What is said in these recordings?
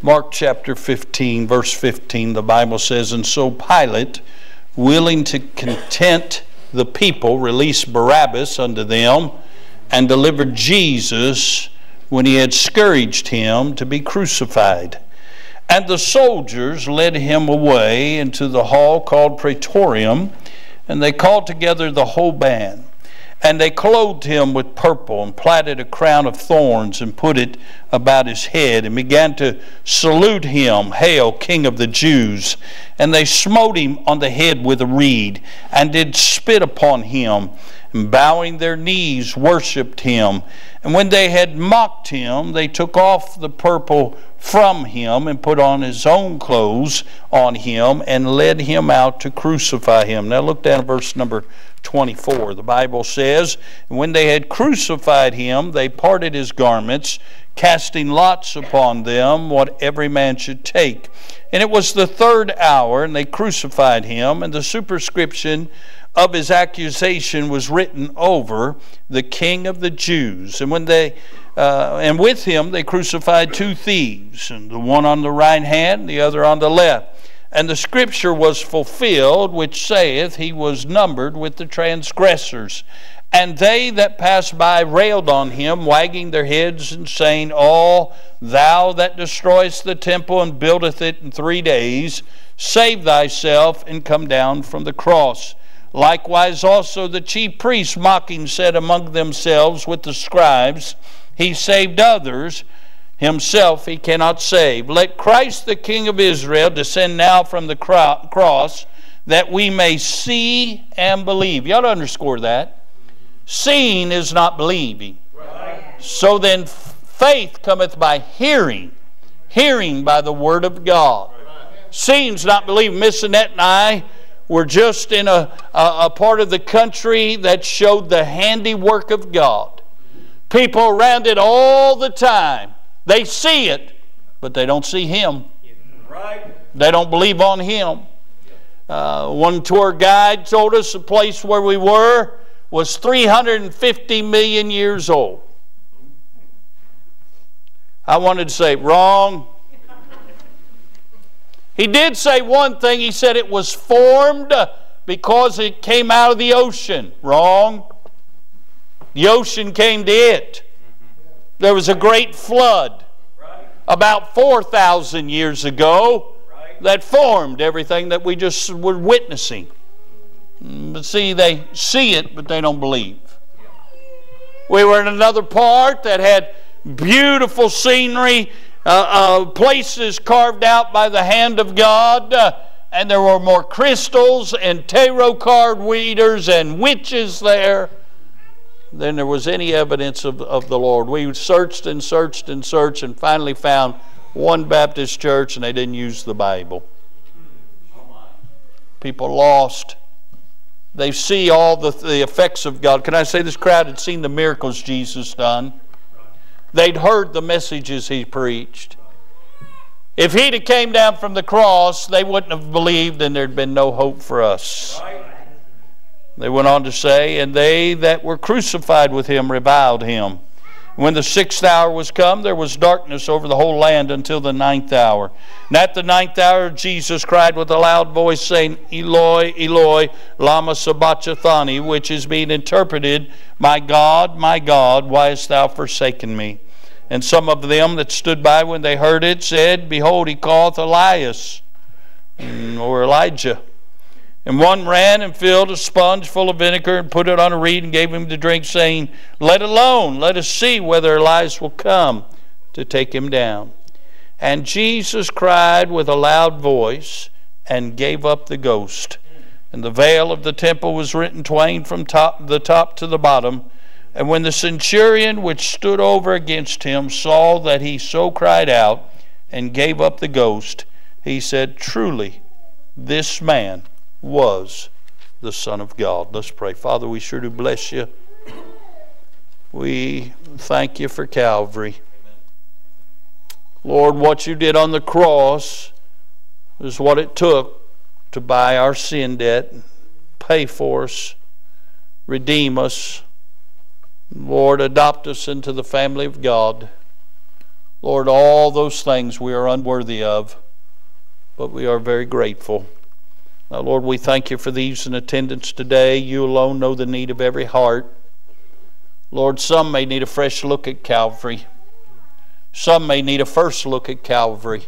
Mark chapter 15, verse 15, the Bible says, And so Pilate, willing to content the people, released Barabbas unto them, and delivered Jesus when he had scourged him to be crucified. And the soldiers led him away into the hall called Praetorium, and they called together the whole band. And they clothed him with purple and platted a crown of thorns and put it about his head and began to salute him, Hail, King of the Jews. And they smote him on the head with a reed and did spit upon him and bowing their knees worshipped him. And when they had mocked him, they took off the purple from him and put on his own clothes on him and led him out to crucify him. Now look down at verse number 24. The Bible says, When they had crucified him, they parted his garments, casting lots upon them what every man should take. And it was the third hour, and they crucified him, and the superscription of his accusation was written over the king of the Jews. And when they uh, and with him they crucified two thieves, and the one on the right hand, the other on the left. And the scripture was fulfilled, which saith, He was numbered with the transgressors. And they that passed by railed on him, wagging their heads and saying, Oh, thou that destroyest the temple and buildeth it in three days, save thyself and come down from the cross. Likewise, also the chief priests mocking said among themselves with the scribes, He saved others, himself he cannot save. Let Christ the King of Israel descend now from the cross that we may see and believe. You ought to underscore that. Seeing is not believing. So then, faith cometh by hearing, hearing by the word of God. Right. is not believing. Miss Annette and I we're just in a, a, a part of the country that showed the handiwork of God. People around it all the time. They see it, but they don't see Him. Right. They don't believe on Him. Uh, one tour guide told us the place where we were was 350 million years old. I wanted to say, wrong. He did say one thing. He said it was formed because it came out of the ocean. Wrong. The ocean came to it. There was a great flood about 4,000 years ago that formed everything that we just were witnessing. But see, they see it, but they don't believe. We were in another part that had beautiful scenery uh, uh, places carved out by the hand of God. Uh, and there were more crystals and tarot card readers and witches there than there was any evidence of, of the Lord. We searched and searched and searched and finally found one Baptist church and they didn't use the Bible. People lost. They see all the, the effects of God. Can I say this crowd had seen the miracles Jesus done? They'd heard the messages he preached. If he'd have came down from the cross, they wouldn't have believed and there'd been no hope for us. They went on to say, And they that were crucified with him reviled him. When the sixth hour was come, there was darkness over the whole land until the ninth hour. And at the ninth hour, Jesus cried with a loud voice, saying, Eloi, Eloi, lama sabachthani, which is being interpreted, My God, my God, why hast thou forsaken me? And some of them that stood by when they heard it said, Behold, he calleth Elias, or Elijah. And one ran and filled a sponge full of vinegar and put it on a reed and gave him to drink, saying, Let alone, let us see whether Elias will come to take him down. And Jesus cried with a loud voice and gave up the ghost. And the veil of the temple was rent twain from top, the top to the bottom. And when the centurion which stood over against him saw that he so cried out and gave up the ghost, he said, Truly, this man was the Son of God. Let's pray. Father, we sure do bless you. We thank you for Calvary. Lord, what you did on the cross is what it took to buy our sin debt, pay for us, redeem us. Lord, adopt us into the family of God. Lord, all those things we are unworthy of, but we are very grateful. Now, Lord, we thank you for these in attendance today. You alone know the need of every heart. Lord, some may need a fresh look at Calvary. Some may need a first look at Calvary.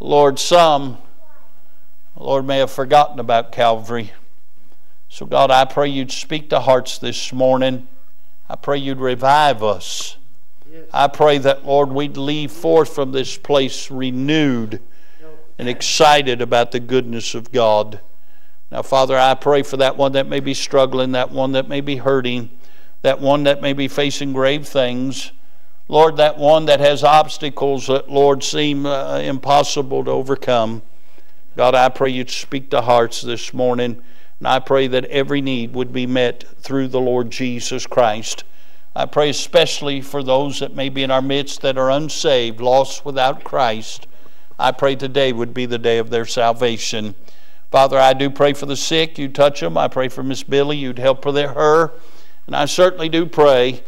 Lord, some, Lord, may have forgotten about Calvary. So, God, I pray you'd speak to hearts this morning. I pray you'd revive us. I pray that, Lord, we'd leave forth from this place renewed and excited about the goodness of God. Now, Father, I pray for that one that may be struggling, that one that may be hurting, that one that may be facing grave things. Lord, that one that has obstacles that, Lord, seem uh, impossible to overcome. God, I pray you'd speak to hearts this morning. And I pray that every need would be met through the Lord Jesus Christ. I pray especially for those that may be in our midst that are unsaved, lost without Christ. I pray today would be the day of their salvation. Father, I do pray for the sick. You touch them. I pray for Miss Billy. You'd help her. And I certainly do pray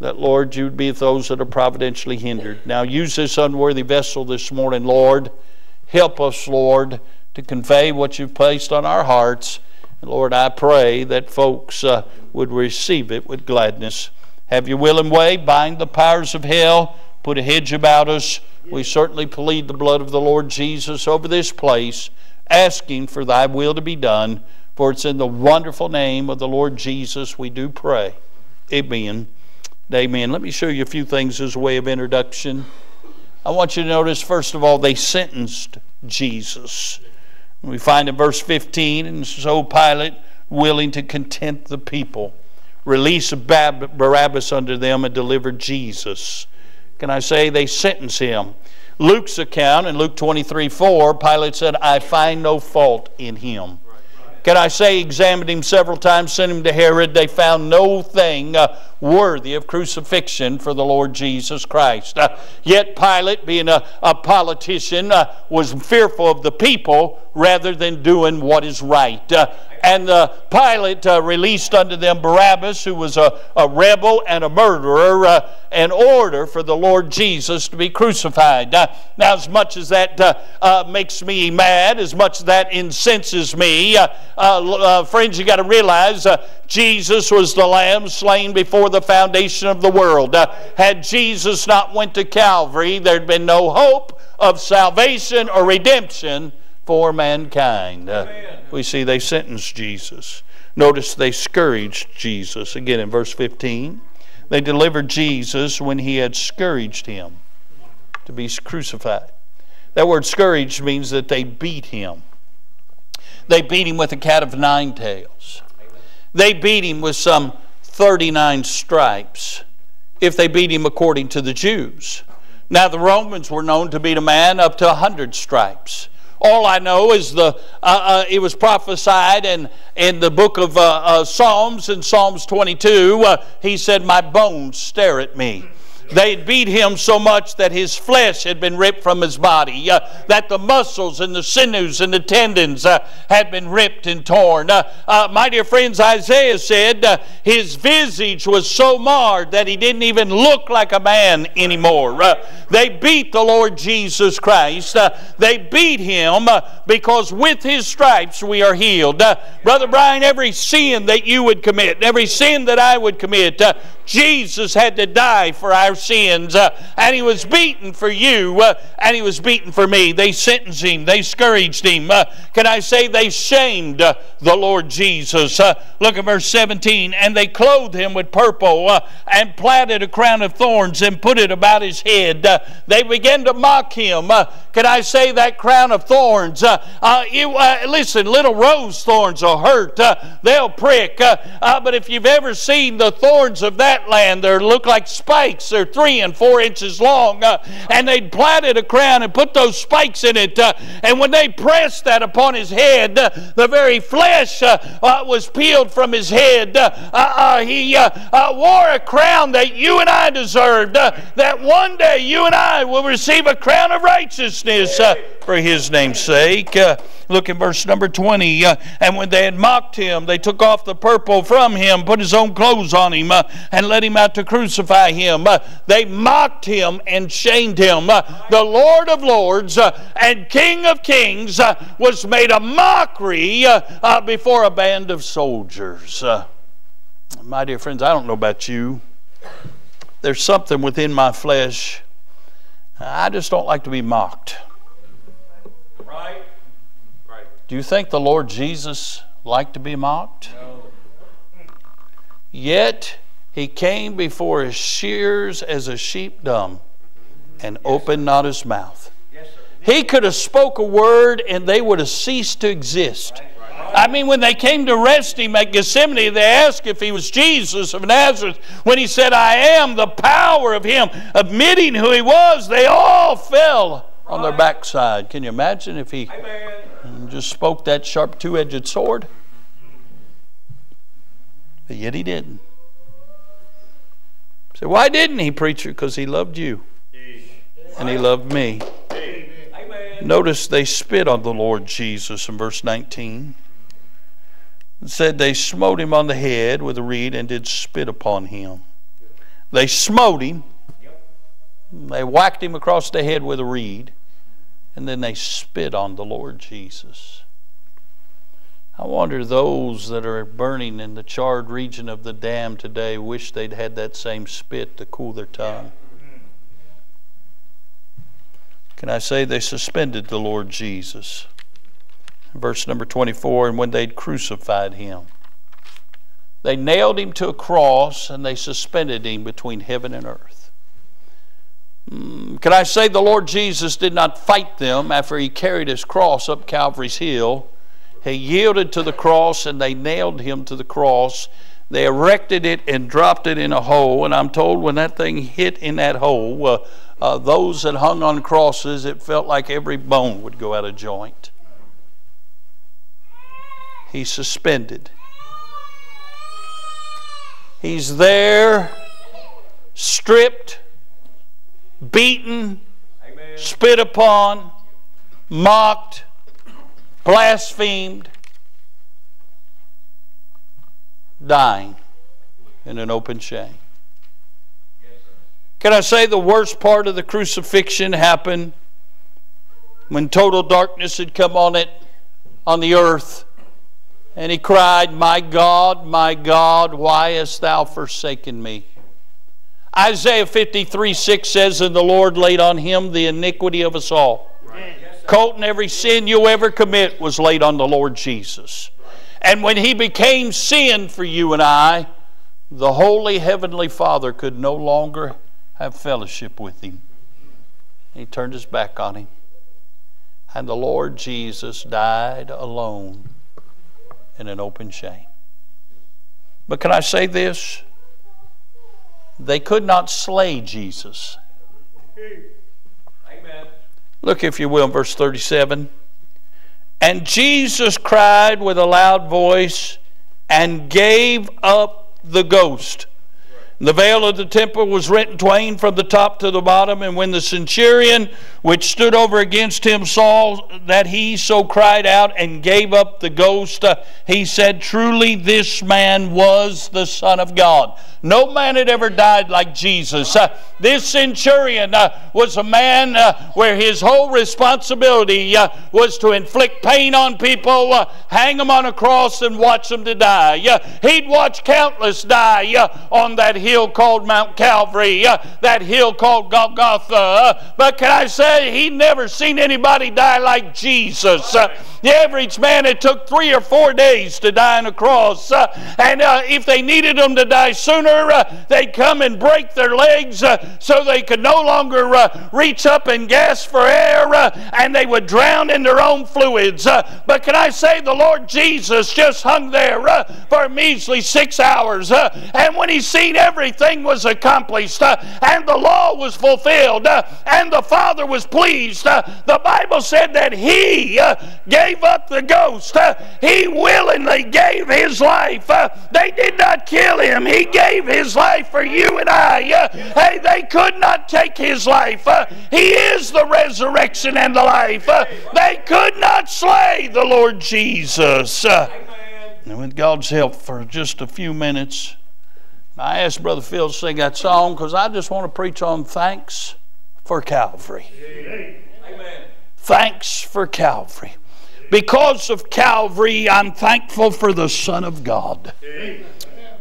that, Lord, you'd be with those that are providentially hindered. Now, use this unworthy vessel this morning, Lord. Help us, Lord, to convey what you've placed on our hearts. And Lord, I pray that folks uh, would receive it with gladness. Have your will and way. Bind the powers of hell. Put a hedge about us. We certainly plead the blood of the Lord Jesus over this place, asking for thy will to be done. For it's in the wonderful name of the Lord Jesus we do pray. Amen. Amen. Let me show you a few things as a way of introduction. I want you to notice, first of all, they sentenced Jesus. We find in verse 15, and so Pilate, willing to content the people, released Barabbas unto them and delivered Jesus can I say, they sentence him. Luke's account in Luke 23 4, Pilate said, I find no fault in him. Can I say, examined him several times, sent him to Herod. They found no thing uh, worthy of crucifixion for the Lord Jesus Christ. Uh, yet Pilate, being a, a politician, uh, was fearful of the people rather than doing what is right. Uh, and Pilate uh, released unto them Barabbas, who was a, a rebel and a murderer, uh, in order for the Lord Jesus to be crucified. Uh, now, as much as that makes me mad, as much as that incenses me, friends, you got to realize Jesus was the Lamb slain before the foundation of the world. had Jesus not went to Calvary, there'd been no hope of salvation or redemption for mankind. Uh, we see they sentenced Jesus. Notice they scourged Jesus. Again in verse 15. They delivered Jesus when he had scourged him to be crucified. That word scourged means that they beat him. They beat him with a cat of nine tails. They beat him with some 39 stripes if they beat him according to the Jews. Now, the Romans were known to beat a man up to 100 stripes. All I know is the uh, uh, it was prophesied in, in the book of uh, uh Psalms, in Psalms 22, uh, he said, My bones stare at me. They beat him so much that his flesh had been ripped from his body, uh, that the muscles and the sinews and the tendons uh, had been ripped and torn. Uh, uh my dear friends, Isaiah said uh, his visage was so marred that he didn't even look like a man anymore. Uh, they beat the Lord Jesus Christ. they beat him because with his stripes we are healed. Brother Brian, every sin that you would commit, every sin that I would commit, Jesus had to die for our sins, uh, and he was beaten for you, uh, and he was beaten for me. They sentenced him, they scourged him. Uh, can I say they shamed uh, the Lord Jesus? Uh, look at verse 17. And they clothed him with purple, uh, and platted a crown of thorns, and put it about his head. they began to mock him. can I say that crown of thorns? You, listen, little rose thorns will hurt, they'll prick. but if you've ever seen the thorns of that land. They look like spikes. They're three and four inches long. Uh, and they'd plaited a crown and put those spikes in it. Uh, and when they pressed that upon his head, uh, the very flesh uh, uh, was peeled from his head. Uh, he wore a crown that you and I deserved. that one day you and I will receive a crown of righteousness for his name's sake. Look in verse number 20. Uh, and when they had mocked him, they took off the purple from him, put his own clothes on him, uh, and led him out to crucify him. Uh, they mocked him and shamed him. Uh, the Lord of Lords uh, and King of Kings uh, was made a mockery before a band of soldiers. my dear friends, I don't know about you. There's something within my flesh. I just don't like to be mocked. Right. Right. Do you think the Lord Jesus liked to be mocked? No. Yet he came before his shears as a sheep dumb and opened not his mouth. He could have spoke a word and they would have ceased to exist. I mean, when they came to arrest him at Gethsemane, they asked if he was Jesus of Nazareth. When he said, I am, the power of him, admitting who he was, they all fell on their backside. Can you imagine if he Amen. Mm, just spoke that sharp two edged sword? But yet he didn't. So why didn't he, preacher? Because he loved you. And he loved me. Notice they spit on the Lord Jesus in verse 19. It said they smote him on the head with a reed and did spit upon him. They smote him. They whacked him across the head with a reed. And then they spit on the Lord Jesus. I wonder those that are burning in the charred region of the dam today wish they'd had that same spit to cool their tongue. Can I say they suspended the Lord Jesus? Verse number 24, and when they'd crucified him, they nailed him to a cross and they suspended him between heaven and earth. Hmm, can I say the Lord Jesus did not fight them after he carried his cross up Calvary's hill? He yielded to the cross and they nailed him to the cross. They erected it and dropped it in a hole. And I'm told when that thing hit in that hole, uh, uh, those that hung on crosses, it felt like every bone would go out of joint. He's suspended. He's there, stripped, beaten, Amen. spit upon, mocked, blasphemed, dying in an open shame. Can I say the worst part of the crucifixion happened when total darkness had come on it, on the earth, and he cried, My God, my God, why hast thou forsaken me? Isaiah 53 6 says, And the Lord laid on him the iniquity of us all. Colton, every sin you ever commit was laid on the Lord Jesus. And when He became sin for you and I, the Holy Heavenly Father could no longer have fellowship with Him. He turned His back on Him. And the Lord Jesus died alone in an open shame. But can I say this? They could not slay Jesus. Look, if you will, verse 37. And Jesus cried with a loud voice and gave up the ghost. The veil of the temple was rent in twain from the top to the bottom, and when the centurion which stood over against him saw that he so cried out and gave up the ghost, uh, he said, Truly this man was the Son of God. No man had ever died like Jesus. Uh, this centurion uh, was a man uh, where his whole responsibility uh, was to inflict pain on people, uh, hang them on a cross, and watch them to die. he'd watch countless die on that hill called Mount Calvary, that hill called Golgotha. but can I say, he never seen anybody die like Jesus. the average man, it took three or four days to die on a cross. and if they needed him to die sooner, uh, they'd come and break their legs uh, so they could no longer uh, reach up and gasp for air uh, and they would drown in their own fluids. Uh, but can I say the Lord Jesus just hung there uh, for a measly six hours and when he seen everything was accomplished uh, and the law was fulfilled uh, and the Father was pleased, uh, the Bible said that he gave up the ghost. he willingly gave his life. they did not kill him. He gave his life for you and I. hey, they could not take his life. Uh, he is the resurrection and the life. Uh, they could not slay the Lord Jesus. Uh, and with God's help, for just a few minutes, I asked Brother Phil to sing that song because I just want to preach on thanks for Calvary. Amen. Thanks for Calvary. Because of Calvary, I'm thankful for the Son of God.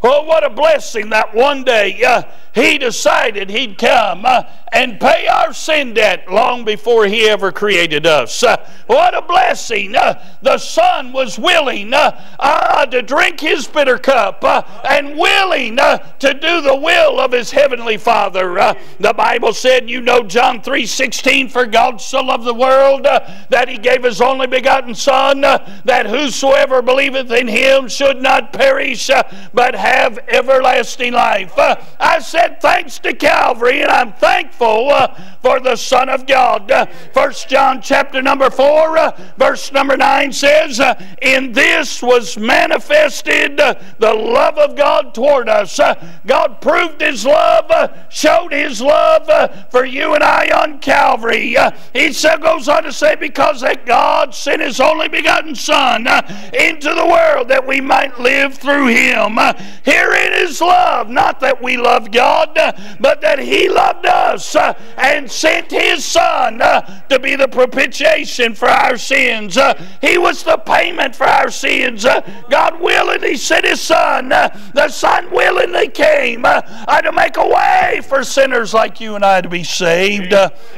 Oh, what a blessing that one day uh, he decided he'd come uh, and pay our sin debt long before he ever created us. Uh, what a blessing. Uh, the Son was willing uh, uh, to drink his bitter cup and willing to do the will of his heavenly Father. the Bible said, you know John 3:16, for God so loved the world that he gave his only begotten Son, that whosoever believeth in him should not perish but have everlasting life. I said, thanks to Calvary, and I'm thankful uh, for the Son of God. Uh, First John chapter number 4, uh, verse number 9 says, uh, In this was manifested uh, the love of God toward us. God proved His love, showed His love for you and I on Calvary. he goes on to say, Because that God sent His only begotten Son into the world that we might live through Him. Herein is love, not that we love God but that He loved us uh, and sent His Son uh, to be the propitiation for our sins. Uh, he was the payment for our sins. Uh, God willingly sent His Son. Uh, the Son willingly came uh, to make a way for sinners like you and I to be saved.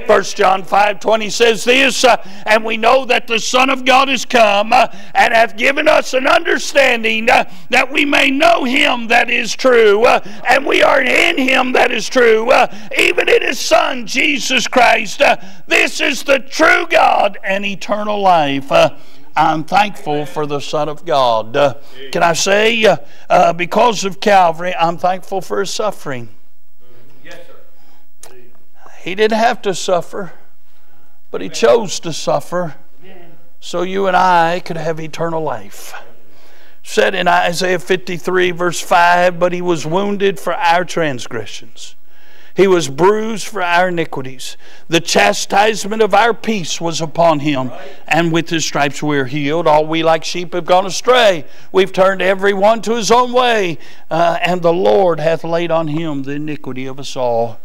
First John 5 20 says this, and we know that the Son of God is come and hath given us an understanding that we may know Him that is true, and we are in him that is true, uh, even in his Son, Jesus Christ. Uh, this is the true God and eternal life. Uh, I'm thankful for the Son of God. Uh, can I say, uh, uh, because of Calvary, I'm thankful for his suffering. Yes, sir. He didn't have to suffer, but he chose to suffer so you and I could have eternal life said in Isaiah 53, verse 5 But he was wounded for our transgressions, he was bruised for our iniquities. The chastisement of our peace was upon him, and with his stripes we are healed. All we like sheep have gone astray. We've turned every one to his own way, uh, and the Lord hath laid on him the iniquity of us all.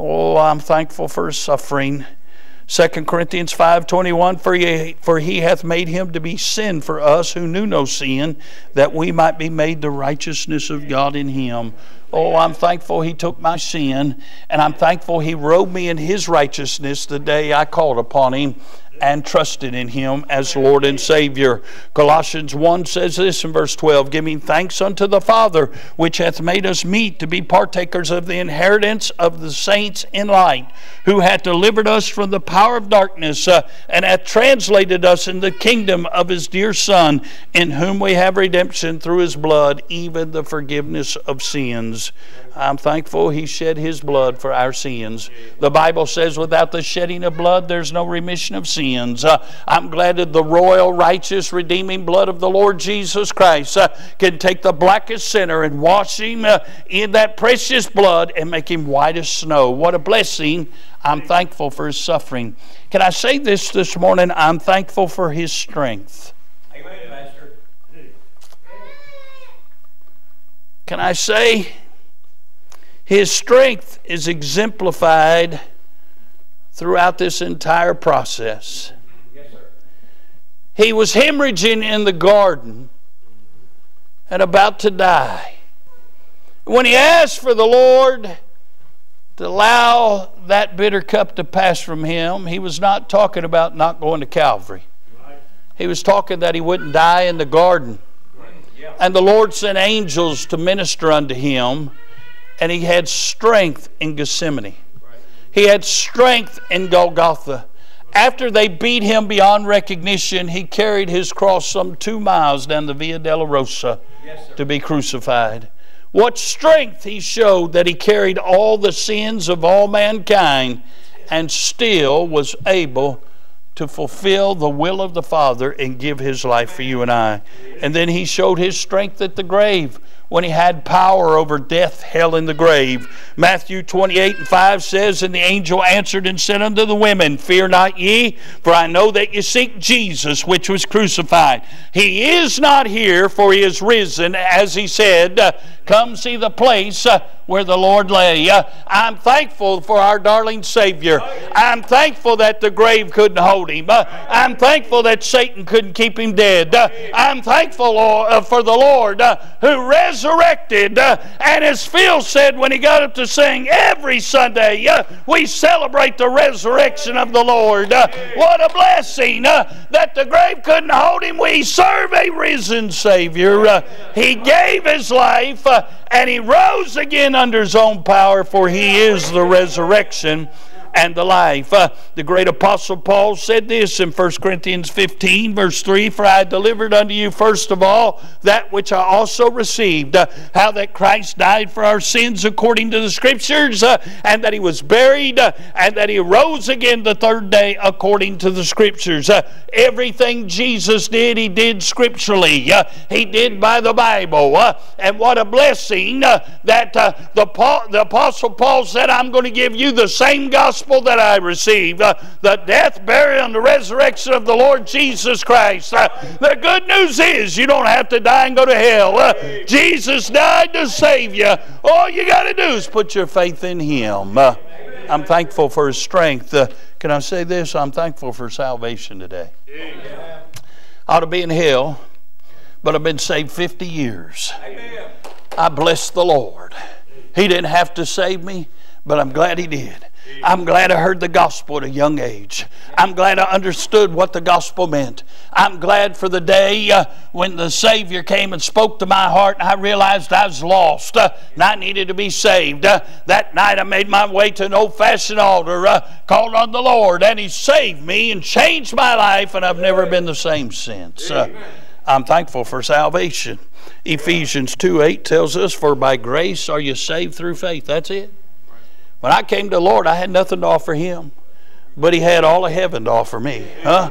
Oh, I'm thankful for his suffering. 2 Corinthians 5:21 for he, for he hath made him to be sin for us who knew no sin that we might be made the righteousness of God in him. Oh, I'm thankful he took my sin and I'm thankful he robed me in his righteousness the day I called upon him and trusted in him as Lord and Savior. Colossians 1 says this in verse 12 Giving thanks unto the Father, which hath made us meet to be partakers of the inheritance of the saints in light, who hath delivered us from the power of darkness uh, and hath translated us in the kingdom of his dear Son, in whom we have redemption through his blood, even the forgiveness of sins. I'm thankful he shed his blood for our sins. The Bible says, without the shedding of blood, there's no remission of sins. Uh, I'm glad that the royal, righteous, redeeming blood of the Lord Jesus Christ uh, can take the blackest sinner and wash him uh, in that precious blood and make him white as snow. What a blessing. I'm thankful for his suffering. Can I say this this morning? I'm thankful for his strength. Amen, Pastor. Can I say his strength is exemplified throughout this entire process. he was hemorrhaging in the garden and about to die. When he asked for the Lord to allow that bitter cup to pass from him, he was not talking about not going to Calvary. He was talking that he wouldn't die in the garden. And the Lord sent angels to minister unto him and he had strength in Gethsemane. He had strength in Golgotha. After they beat him beyond recognition, he carried his cross some two miles down the Via Dolorosa yes, to be crucified. What strength he showed that he carried all the sins of all mankind and still was able to fulfill the will of the Father and give his life for you and I. And then he showed his strength at the grave when he had power over death, hell, and the grave. Matthew 28 and 5 says, And the angel answered and said unto the women, Fear not ye, for I know that ye seek Jesus, which was crucified. He is not here, for he is risen, as he said. Come see the place uh, where the Lord lay. I'm thankful for our darling Savior. I'm thankful that the grave couldn't hold him. Uh, I'm thankful that Satan couldn't keep him dead. Uh, I'm thankful uh, for the Lord uh, who resurrected. Uh, and as Phil said when he got up to sing, every Sunday uh, we celebrate the resurrection of the Lord. what a blessing that the grave couldn't hold him. We serve a risen Savior. he gave his life and he rose again under his own power, for he is the resurrection and the life. Uh, the great apostle Paul said this in 1 Corinthians 15, verse 3 For I delivered unto you first of all that which I also received, uh, how that Christ died for our sins according to the Scriptures, uh, and that he was buried, uh, and that he rose again the third day according to the Scriptures. Uh, everything Jesus did, he did scripturally, uh, he did by the Bible. and what a blessing that the, Paul, the apostle Paul said, I'm going to give you the same gospel gospel that I received uh, the death, burial, and the resurrection of the Lord Jesus Christ. Uh, the good news is you don't have to die and go to hell. Uh, Jesus died to save you. All you got to do is put your faith in Him. Uh, I'm thankful for His strength. Uh, can I say this? I'm thankful for salvation today. I ought to be in hell, but I've been saved 50 years. I bless the Lord. He didn't have to save me, but I'm glad He did. I'm glad I heard the gospel at a young age. I'm glad I understood what the gospel meant. I'm glad for the day uh, when the Savior came and spoke to my heart and I realized I was lost uh, and I needed to be saved. Uh, that night I made my way to an old fashioned altar, uh, called on the Lord, and He saved me and changed my life, and I've never been the same since. Uh, I'm thankful for salvation. Ephesians 2 8 tells us, For by grace are you saved through faith. That's it. When I came to the Lord, I had nothing to offer Him, but He had all of heaven to offer me. Huh?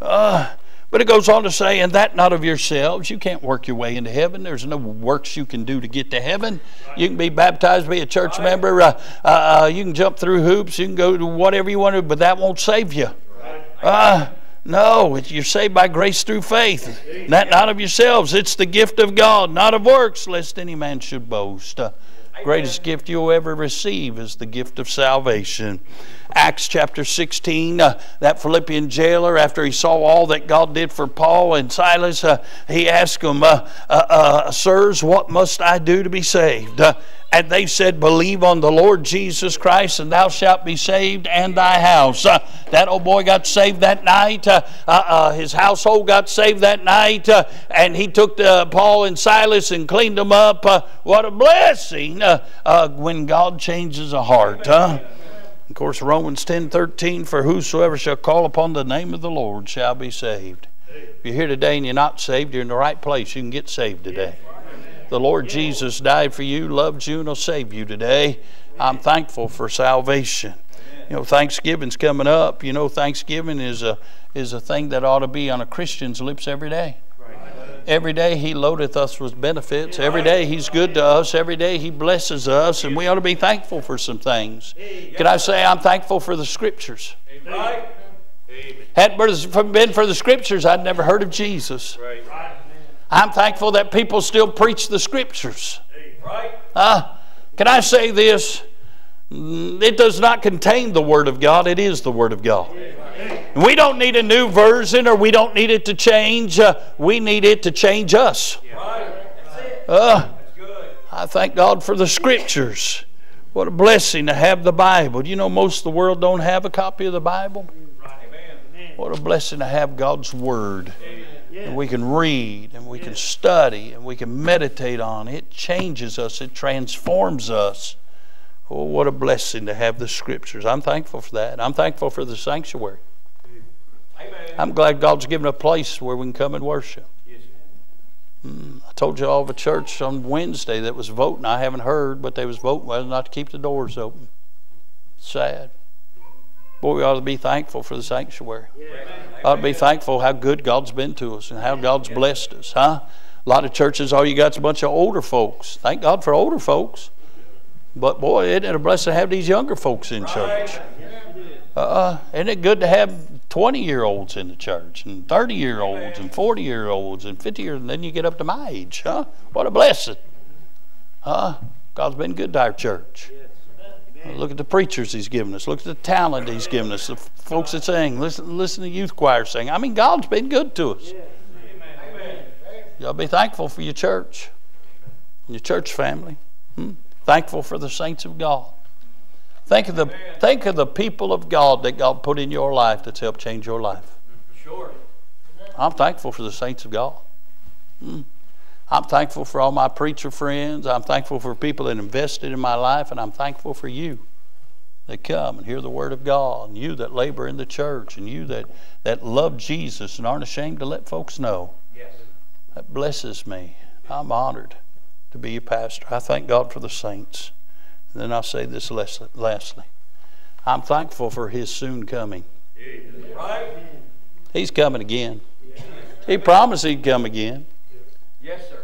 Uh, but it goes on to say, and that not of yourselves. You can't work your way into heaven. There's no works you can do to get to heaven. You can be baptized, be a church member. Uh, uh, uh, you can jump through hoops. You can go to whatever you want to, but that won't save you. Uh, no, you're saved by grace through faith. That not of yourselves. It's the gift of God, not of works, lest any man should boast. Greatest gift you'll ever receive is the gift of salvation. Acts chapter 16, uh, that Philippian jailer, after he saw all that God did for Paul and Silas, uh, he asked them, uh, uh, uh Sirs, what must I do to be saved? Uh, and they said, Believe on the Lord Jesus Christ, and thou shalt be saved and thy house. Uh, that old boy got saved that night. Uh, uh, uh his household got saved that night. Uh, and he took Paul and Silas and cleaned them up. Uh, what a blessing when God changes a heart. Of course, Romans 10 13, For whosoever shall call upon the name of the Lord shall be saved. If you're here today and you're not saved, you're in the right place. You can get saved today. The Lord Jesus died for you, loved you, and will save you today. I'm thankful for salvation. You know, Thanksgiving's coming up. You know, Thanksgiving is a is a thing that ought to be on a Christian's lips every day. Every day He loadeth us with benefits. Every day He's good to us. Every day He blesses us, and we ought to be thankful for some things. Can I say I'm thankful for the Scriptures? Hadn't been for the Scriptures, I'd never heard of Jesus. I'm thankful that people still preach the scriptures. Uh, can I say this? It does not contain the Word of God, it is the Word of God. We don't need a new version or we don't need it to change. Uh, we need it to change us. Uh, I thank God for the Scriptures. What a blessing to have the Bible. Do You know, most of the world don't have a copy of the Bible. What a blessing to have God's Word and we can read and we can study and we can meditate on. It changes us, it transforms us. Oh, what a blessing to have the scriptures. I'm thankful for that. I'm thankful for the sanctuary. Amen. I'm glad God's given a place where we can come and worship. Mm, I told you all of a church on Wednesday that was voting. I haven't heard, but they was voting whether or not to keep the doors open. Sad. Boy, we ought to be thankful for the sanctuary. Ought to be thankful how good God's been to us and how God's blessed us, huh? A lot of churches, all you got is a bunch of older folks. Thank God for older folks. But boy, isn't it a blessing to have these younger folks in church? Uh, isn't it good to have 20 year olds in the church and 30 year olds and 40 year olds and 50 years, and then you get up to my age, huh? What a blessing. Huh? God's been good to our church. Look at the preachers He's given us. Look at the talent He's given us. The folks that sing. Listen, listen to youth choir sing. I mean, God's been good to us. Y'all be thankful for your church, your church family. Hmm? Thankful for the saints of God. Think of the think of the people of God that God put in your life that's helped change your life. Sure. I'm thankful for the saints of God. Hmm. I'm thankful for all my preacher friends. I'm thankful for people that invested in my life, and I'm thankful for you that come and hear the Word of God, and you that labor in the church, and you that, that love Jesus and aren't ashamed to let folks know. Yes. That blesses me. I'm honored to be a pastor. I thank God for the saints. And then I'll say this lastly. I'm thankful for His soon coming. Right. He's coming again. He promised He'd come again. Yes, sir.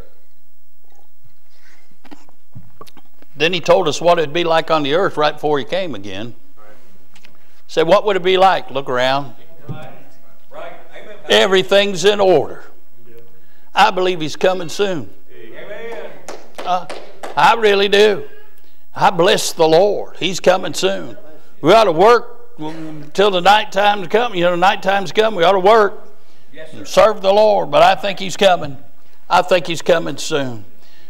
Then he told us what it'd be like on the earth right before he came again. Said, what would it be like? Look around. Everything's in order. I believe he's coming soon. Uh, I really do. I bless the Lord. He's coming soon. We ought to work until the night time's come. You know, the night time's come. We ought to work. Yes, serve the Lord. But I think he's coming. I think he's coming soon.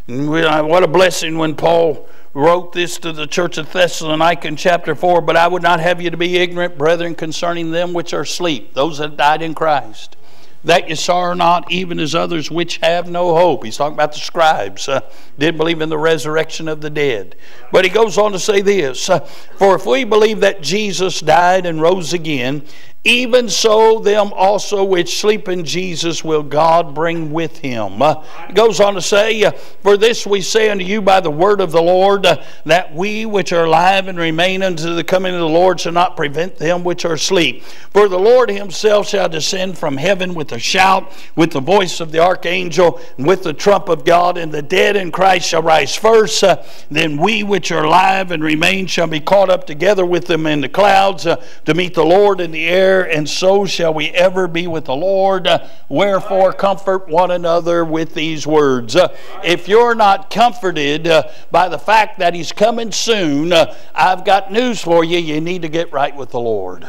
Uh, what a blessing when Paul wrote this to the church of Thessalonica in chapter 4. But I would not have you to be ignorant, brethren, concerning them which are asleep, those that died in Christ, that you sorrow not, even as others which have no hope. He's talking about the scribes, uh, did believe in the resurrection of the dead. But he goes on to say this uh, For if we believe that Jesus died and rose again, even so them also which sleep in Jesus will God bring with him. Uh, it goes on to say, uh, For this we say unto you by the word of the Lord, uh, that we which are alive and remain unto the coming of the Lord shall not prevent them which are asleep. For the Lord himself shall descend from heaven with a shout, with the voice of the archangel, and with the trump of God, and the dead in Christ shall rise first. Then we which are alive and remain shall be caught up together with them in the clouds to meet the Lord in the air and so shall we ever be with the Lord. Wherefore, comfort one another with these words. Uh, if you're not comforted uh, by the fact that He's coming soon, uh, I've got news for you. You need to get right with the Lord.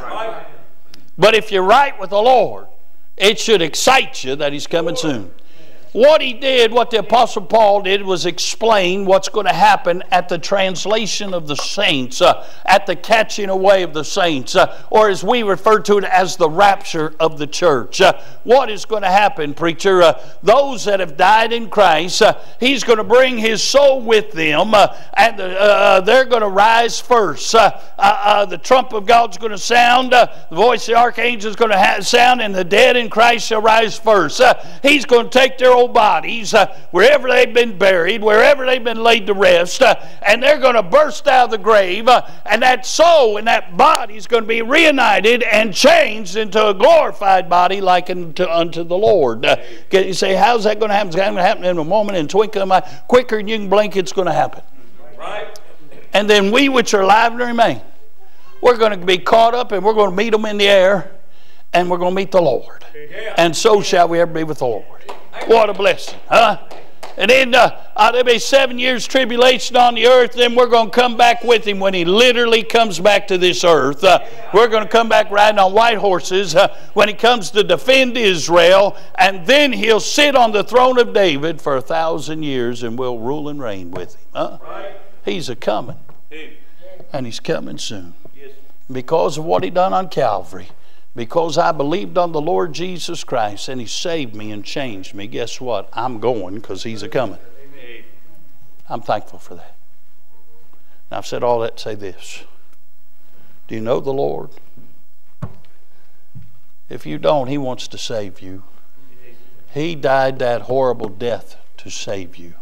But if you're right with the Lord, it should excite you that He's coming soon. What he did, what the Apostle Paul did, was explain what's going to happen at the translation of the saints, uh, at the catching away of the saints, uh, or as we refer to it as the rapture of the church. Uh, what is going to happen, preacher? Uh, those that have died in Christ, uh, he's going to bring his soul with them, uh, and they're going to rise first. the trump of God's going to sound, the voice of the archangel is going to sound, and the dead in Christ shall rise first. he's going to take their old bodies, uh, wherever they've been buried, wherever they've been laid to rest, uh, and they're going to burst out of the grave, uh, and that soul and that body is going to be reunited and changed into a glorified body like unto, unto the Lord. Uh, you say, how's that going to happen? It's going to happen in a moment, in twinkling of my quicker than you can blink, it's going to happen. Right. And then we which are alive and remain, we're going to be caught up and we're going to meet them in the air and we're going to meet the Lord. And so shall we ever be with the Lord. What a blessing, huh? And then uh, uh, there'll be seven years tribulation on the earth. Then we're going to come back with him when he literally comes back to this earth. Uh, we're going to come back riding on white horses uh, when he comes to defend Israel. And then he'll sit on the throne of David for a thousand years and we'll rule and reign with him. Huh? He's a coming. And he's coming soon. Because of what he done on Calvary because I believed on the Lord Jesus Christ and He saved me and changed me, guess what? I'm going because He's a coming. I'm thankful for that. Now, I've said all that to say this Do you know the Lord? If you don't, He wants to save you. He died that horrible death to save you.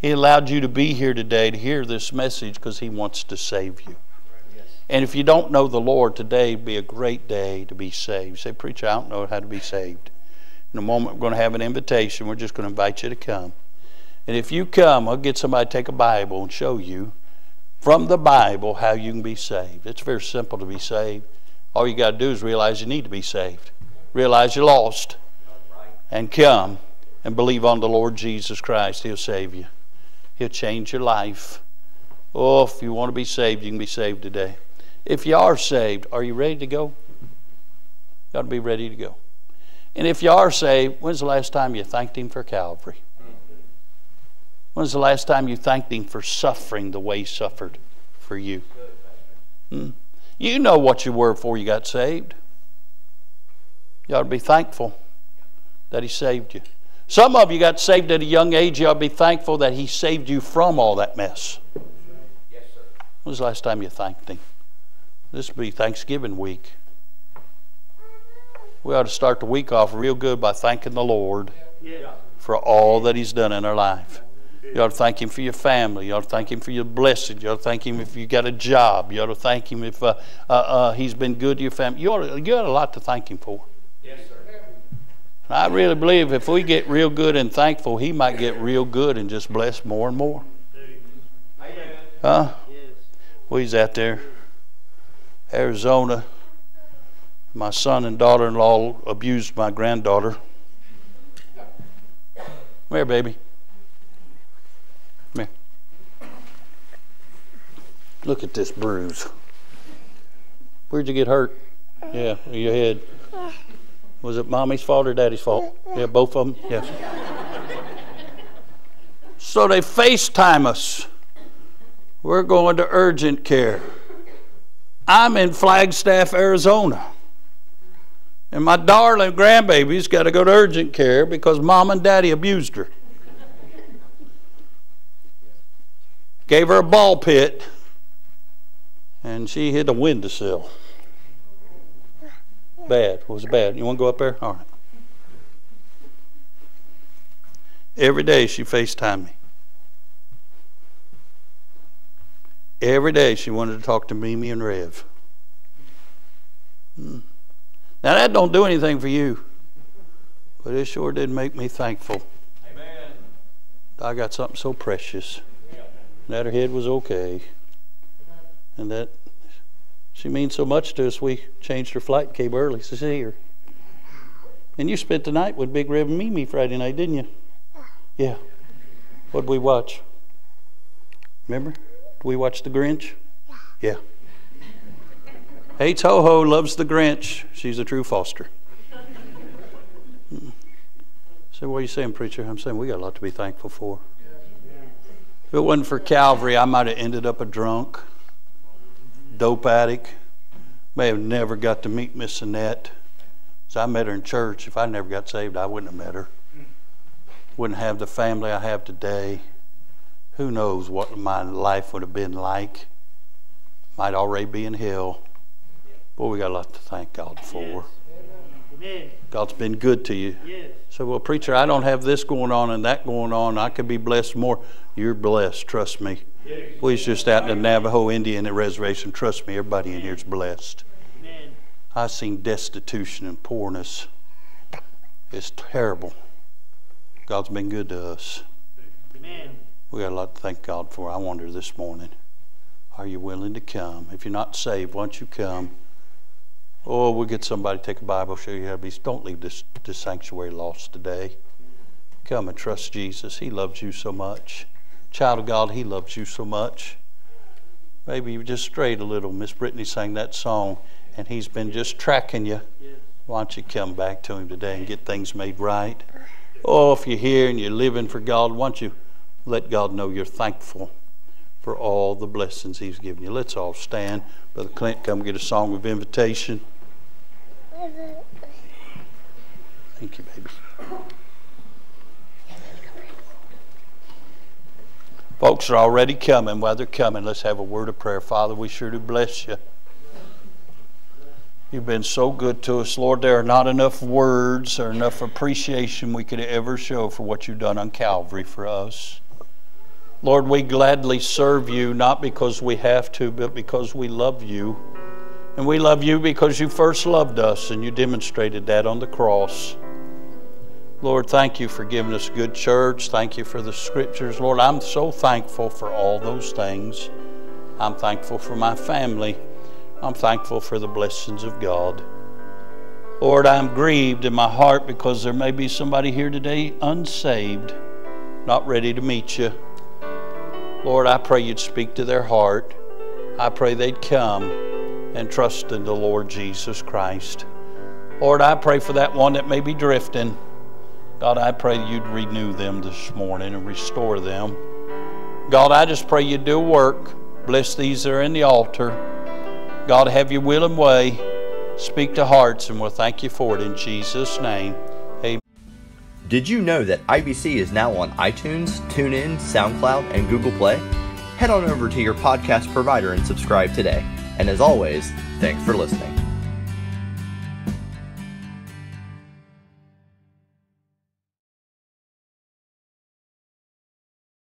He allowed you to be here today to hear this message because He wants to save you. And if you don't know the Lord, today would be a great day to be saved. Say, Preacher, I don't know how to be saved. In a moment, we're going to have an invitation. We're just going to invite you to come. And if you come, I'll get somebody to take a Bible and show you from the Bible how you can be saved. It's very simple to be saved. All you got to do is realize you need to be saved, realize you're lost, and come and believe on the Lord Jesus Christ. He'll save you. He'll change your life. Oh, if you want to be saved, you can be saved today. If you are saved, are you ready to go? You ought to be ready to go. And if you are saved, when's the last time you thanked Him for Calvary? When's the last time you thanked Him for suffering the way He suffered for you? Hmm? You know what you were before you got saved. You ought to be thankful that He saved you. Some of you got saved at a young age. You ought to be thankful that He saved you from all that mess. Yes, sir. When was the last time you thanked Him? This will be Thanksgiving week. We ought to start the week off real good by thanking the Lord for all that He's done in our life. You ought to thank Him for your family. You ought to thank Him for your blessing. You ought to thank Him if you got a job. You ought to thank Him if uh, uh, uh, He's been good to your family. You, ought to, you got a lot to thank Him for. Yes, sir. I really believe if we get real good and thankful, He might get real good and just bless more and more. Huh? Well, He's out there, Arizona. My son and daughter in law abused my granddaughter. Come here, baby. Come here. Look at this bruise. Where'd you get hurt? Yeah, your head. Was it mommy's fault or daddy's fault? Yeah, both of them? Yes. so they FaceTime us. We're going to urgent care. I'm in Flagstaff, Arizona. And my darling grandbaby's got to go to urgent care because mom and daddy abused her. Gave her a ball pit, and she hit a windowsill. Bad. It was bad. You want to go up there? All right. Every day she FaceTimed me. Every day she wanted to talk to Mimi and Rev. Hmm. Now that don't do anything for you, but it sure did make me thankful. Amen. I got something so precious. That her head was okay, and that she means so much to us, we changed her flight, came early to see her. And you spent the night with Big Rev and Mimi Friday night, didn't you? Yeah. What'd we watch? Remember? Did we watch The Grinch? Yeah. Hates Ho Ho, loves The Grinch. She's a true Foster. Hmm. So, what are you saying, preacher? I'm saying we got a lot to be thankful for. If it wasn't for Calvary, I might have ended up a drunk dope addict. May have never got to meet Miss Annette. So I met her in church. If I never got saved, I wouldn't have met her. Wouldn't have the family I have today. Who knows what my life would have been like? Might already be in hell. Boy, we got a lot to thank God for. Yes. God's been good to you. Yes. So, well, preacher, I don't have this going on and that going on. I could be blessed more. You're blessed, trust me. We was just out in the Navajo Indian reservation. Trust me, everybody in here is blessed. I've seen destitution and poorness. It's terrible. God's been good to us. Amen. We got a lot to thank God for. I wonder this morning, are you willing to come? If you're not saved, don't you come? Oh, we'll get somebody to take a Bible, show you how to be. Don't leave this, this sanctuary lost today. Come and trust Jesus. He loves you so much. Child of God, He loves you so much. Maybe you've just strayed a little. Miss Brittany sang that song, and He's been just tracking you. Why don't you come back to Him today and get things made right? Oh, if you're here and you're living for God, why don't you let God know you're thankful for all the blessings He's given you? Let's all stand. Brother Clint, come get a song of invitation. Thank you, baby. Folks are already coming. While they're coming, let's have a word of prayer. Father, we sure do bless you. You've been so good to us, Lord. There are not enough words or enough appreciation we could ever show for what you've done on Calvary for us. Lord, we gladly serve you, not because we have to, but because we love you. And we love you because you first loved us and you demonstrated that on the cross. Lord, thank you for giving us good church. Thank you for the scriptures. Lord, I'm so thankful for all those things. I'm thankful for my family. I'm thankful for the blessings of God. Lord, I'm grieved in my heart because there may be somebody here today unsaved, not ready to meet you. Lord, I pray you'd speak to their heart. I pray they'd come and trust in the Lord Jesus Christ. Lord, I pray for that one that may be drifting. God, I pray you'd renew them this morning and restore them. God, I just pray you'd do work. Bless these that are in the altar. God, have your will and way. Speak to hearts, and we'll thank you for it in Jesus' name. Did you know that IBC is now on iTunes, TuneIn, SoundCloud, and Google Play? Head on over to your podcast provider and subscribe today. And as always, thanks for listening.